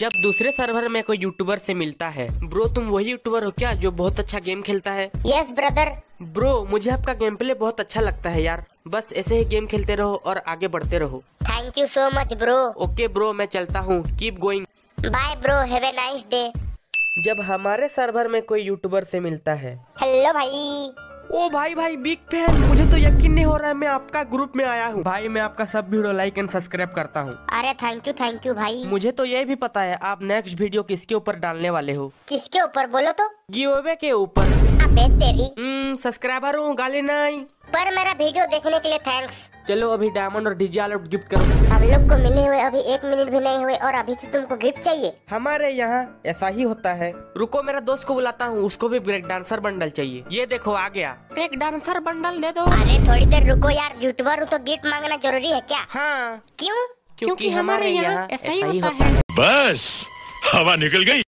जब दूसरे सर्वर में कोई यूट्यूबर से मिलता है। ब्रो तुम वही यूट्यूबर हो क्या जो बहुत अच्छा गेम खेलता है? यस yes, ब्रदर ब्रो मुझे आपका गेम प्ले बहुत अच्छा लगता है यार। बस ऐसे ही गेम खेलते रहो और आगे बढ़ते रहो। Thank you so much bro okay bro मैं चलता हूँ। Keep going bye bro have a nice day जब हमारे सर्वर में कोई यूट्यूबर से मिलता है। हेलो भाई. ओ भाई भाई बिग फ़ैन मुझे तो यकीन नहीं हो रहा है मैं आपका ग्रुप में आया हूँ। भाई मैं आपका सब वीडियो लाइक एंड सब्सक्राइब करता हूँ। अरे थैंक यू थैंक यू भाई। मुझे तो ये भी पता है आप नेक्स्ट वीडियो किसके ऊपर डालने वाले हो? किसके ऊपर बोलो तो। गिवे के ऊपर। अबे तेरी। हम्म सब्सक्राइबर हूँ गाली नहीं। पर मेरा वीडियो देखने के लिए थैंक्स चलो अभी डायमंड और डीजे आलोट गिफ्ट करो। हम लोग को मिले हुए अभी एक मिनट भी नहीं हुए और अभी से तुमको गिफ्ट चाहिए। हमारे यहाँ ऐसा ही होता है। रुको मेरा दोस्त को बुलाता हूँ उसको भी ब्रेक डांसर बंडल चाहिए। ये देखो आ गया। ब्रेक डांसर बंडल दे दो। अरे थोड़ी देर रुको यार यूट्यूबर तो गिफ्ट मांगना ज़रूरी है क्या? हाँ। क्यूँ? क्योंकि हमारे यहाँ ऐसा ही होता है। बस हवा निकल गई।